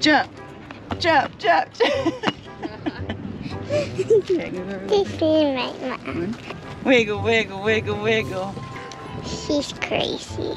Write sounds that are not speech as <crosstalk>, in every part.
Jump, jump, jump, jump. This is my mom. wiggle, wiggle, wiggle, wiggle. She's crazy.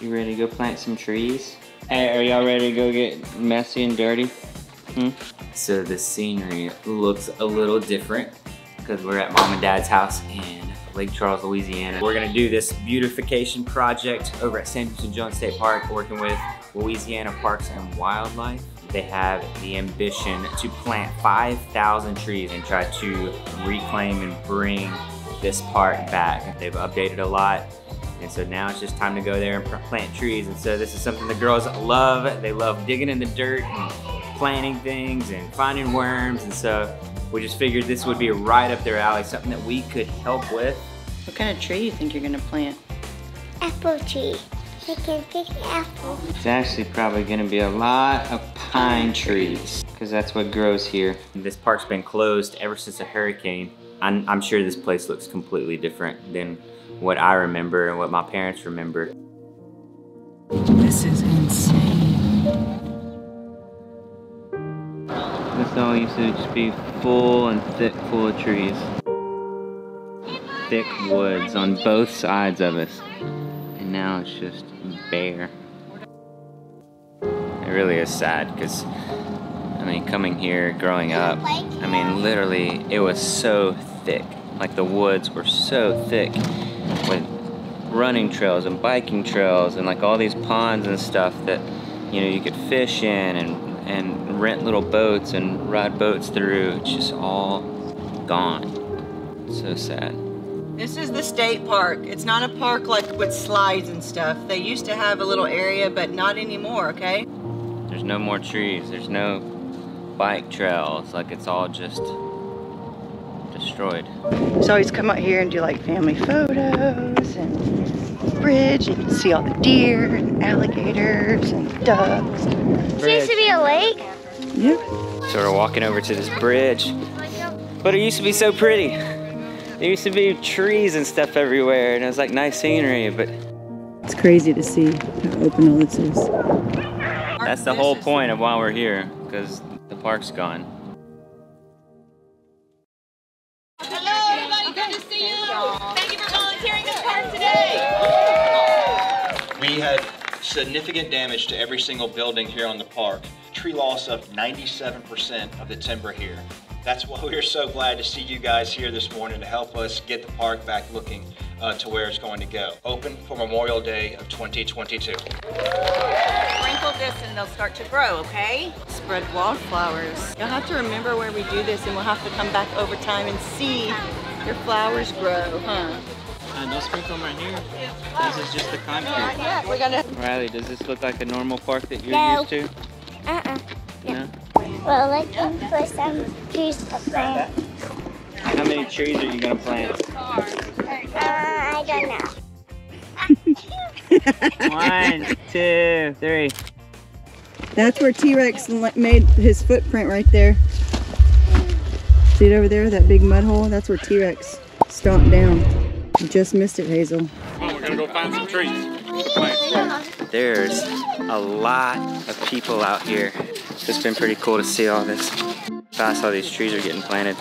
You ready to go plant some trees? Hey, are y'all ready to go get messy and dirty? Hmm? So the scenery looks a little different because we're at mom and dad's house in Lake Charles, Louisiana. We're gonna do this beautification project over at Sam Houston Jones State Park, working with Louisiana Parks and Wildlife. They have the ambition to plant 5,000 trees and try to reclaim and bring this park back. They've updated a lot. And so now it's just time to go there and plant trees. And so this is something the girls love. They love digging in the dirt and planting things and finding worms. And so we just figured this would be right up their alley, something that we could help with. What kind of tree do you think you're gonna plant? Apple tree. I can pick apple. It's actually probably gonna be a lot of pine trees because that's what grows here. This park's been closed ever since a hurricane. I'm, I'm sure this place looks completely different than what I remember and what my parents remember. Used to just be full and thick full of trees. Thick woods on both sides of us. And now it's just bare. It really is sad because, I mean, coming here, growing up, I mean, literally, it was so thick. Like the woods were so thick with running trails and biking trails and like all these ponds and stuff that, you know, you could fish in and and rent little boats and ride boats through. It's just all gone. So sad. This is the state park. It's not a park like with slides and stuff. They used to have a little area, but not anymore, okay? There's no more trees. There's no bike trails. Like it's all just destroyed. So always come out here and do like family photos and bridge. You can see all the deer and alligators and ducks. This used to be a lake. Yep. So we're walking over to this bridge. But it used to be so pretty. There used to be trees and stuff everywhere, and it was like nice scenery, but It's crazy to see how open all this is. that's the whole point of why we're here, because the park's gone. We had significant damage to every single building here on the park. Tree loss of 97% of the timber here. That's why we're so glad to see you guys here this morning to help us get the park back looking uh, to where it's going to go. Open for Memorial Day of 2022. Sprinkle this and they'll start to grow, okay? Spread wildflowers. You'll have to remember where we do this and we'll have to come back over time and see your flowers grow, huh? Uh, no sprinkle them right here. This is just the concrete. Yeah, we're gonna Riley, does this look like a normal park that you're No. used to? Uh-uh. No? We're looking for some trees to plant. How many trees are you gonna plant? Uh, I don't know. <laughs> <laughs> One, two, three. That's where T-Rex made his footprint right there. See it over there, that big mud hole? That's where T-Rex stomped down. You just missed it, Hazel. Find some trees. There's a lot of people out here. It's been pretty cool to see all this. Fast all these trees are getting planted.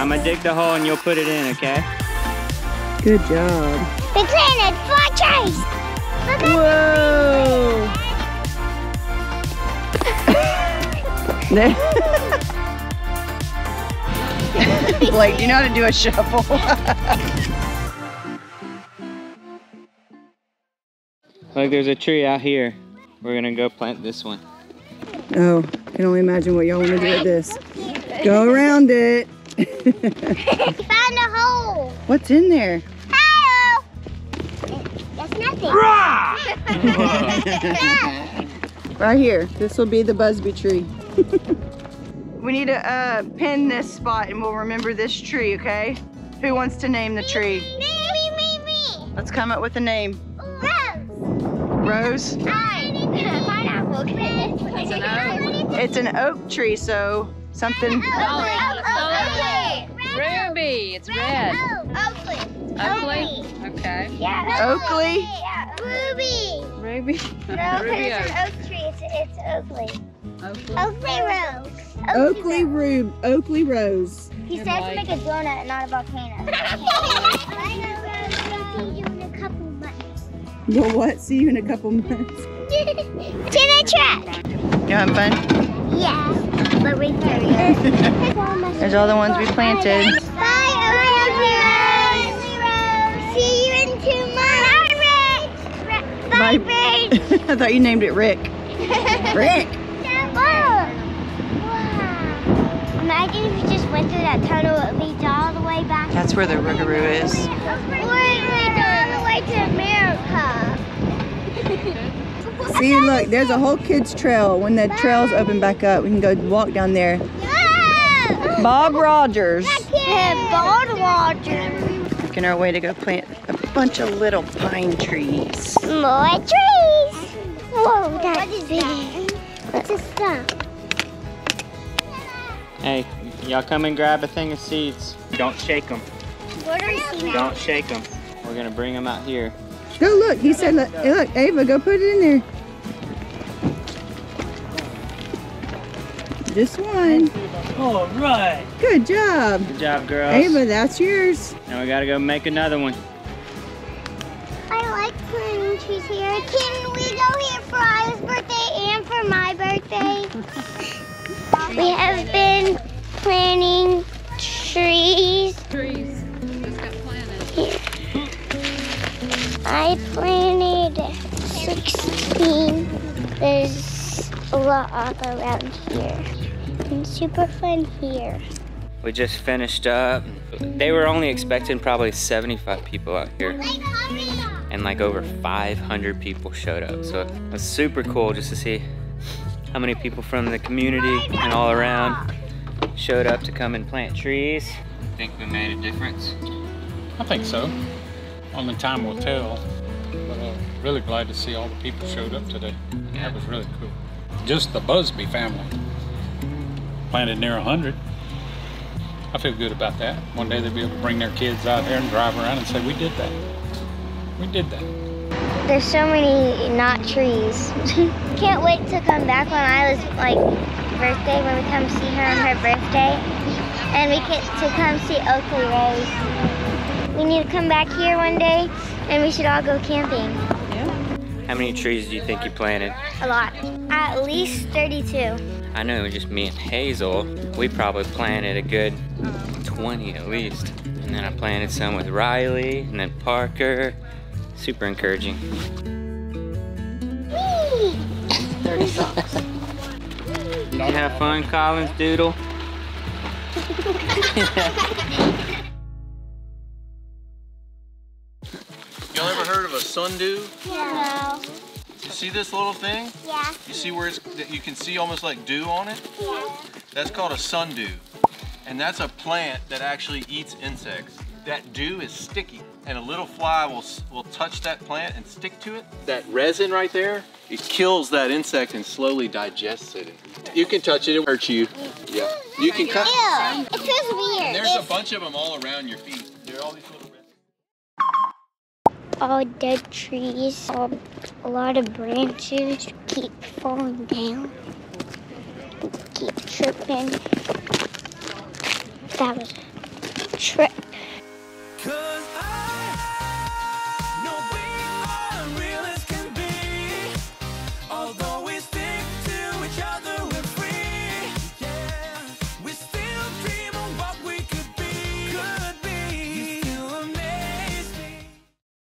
I'm gonna dig the hole and you'll put it in, okay? Good job. We planted four trees. Whoa! <laughs> <laughs> There- Blayke, do you know how to do a shuffle? <laughs> Look, there's a tree out here. We're gonna go plant this one. oh, I can only imagine what y'all want to do with this. Go around it. <laughs> Found a hole. What's in there? Hello. That's nothing. Right here. This will be the Busby tree. We need to uh, pin this spot and we'll remember this tree, okay? Who wants to name the tree? Me, me, me, me. Let's come up with a name. Rose. Rose? Pineapple. It's an oak. It's an oak tree, so something. Ruby, it's red. Oakley. Oakley? Okay. Yeah. Oakley? Ruby. Ruby. No, 'cause Ruby <laughs> it's oak. an oak tree. It's, it's Oakley. Oakley. Oakley Rose. Oakley Rube. Oakley Rose. He Good says to make a donut, not a volcano. See you in a couple months. What? See you in a couple months. <laughs> to the track. You having fun? Yeah, but we carry <laughs> There's all the ones we planted. Bye, Oakley Rose. See you in two months. Bye, Rich. Bye, Rich. <laughs> I thought you named it Rick. Rick! Imagine if you just went through that tunnel, it leads all the way back. That's where the Rougarou is. Or it leads all the way to America. <laughs> See, look, there's a whole kids trail. When the trails open back up, we can go walk down there. Yeah. Bob Rogers. Bald Roger. Making our way to go plant a bunch of little pine trees. More trees. Whoa, that's big. What's this stuff? Hey, y'all come and grab a thing of seeds. Don't shake them. What are you Don't shake them. We're gonna bring them out here. Go look, he said, look, hey, look, Ava, go put it in there. Just one. All right. Good job. Good job, girls. Ava, that's yours. Now we gotta go make another one. I like planting trees here. Can we go here for Isla's birthday and for my birthday? <laughs> we have been planting trees. Trees. I planted 16. There's a lot all around here. And super fun here. We just finished up. They were only expecting probably 75 people out here. And like over 500 people showed up. So it was super cool just to see how many people from the community and all around showed up to come and plant trees. I think we made a difference? I think so. Only time will tell. But I'm uh, really glad to see all the people showed up today. That was really cool. Just the Busby family. Planted near 100. I feel good about that. One day they'll be able to bring their kids out here and drive around and say, we did that. We did that. There's so many not trees. <laughs> Can't wait to come back when I was like birthday when we come see her on her birthday, and we get to come see Oakley Rose. We need to come back here one day, and we should all go camping. How many trees do you think you planted? A lot, at least 32. I know it was just me and Hazel, we probably planted a good 20 at least. And then I planted some with Riley and then Parker. Super encouraging. Did <laughs> you have fun, Collins Doodle? <laughs> Y'all ever heard of a sundew? Yeah. You see this little thing? Yeah. You see where it's, you can see almost like dew on it? Yeah. That's called a sundew. And that's a plant that actually eats insects. That dew is sticky and a little fly will, will touch that plant and stick to it. That resin right there, it kills that insect and slowly digests it. You can touch it, it will hurt you. Yeah. You can cut. Ew. It feels weird. There's a bunch of them all around your feet. They're all these little all dead trees, all, a lot of branches keep falling down, keep tripping. That was a trip.